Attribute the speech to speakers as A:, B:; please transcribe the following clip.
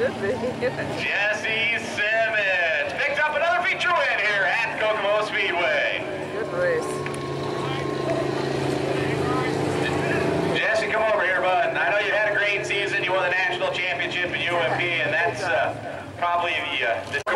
A: should be. Jesse Simmons picked up another feature win here at Kokomo Speedway. Good race. Jesse, come over here, bud. I know you had a great season. You won the national championship in UMP, and that's uh, probably the... Uh,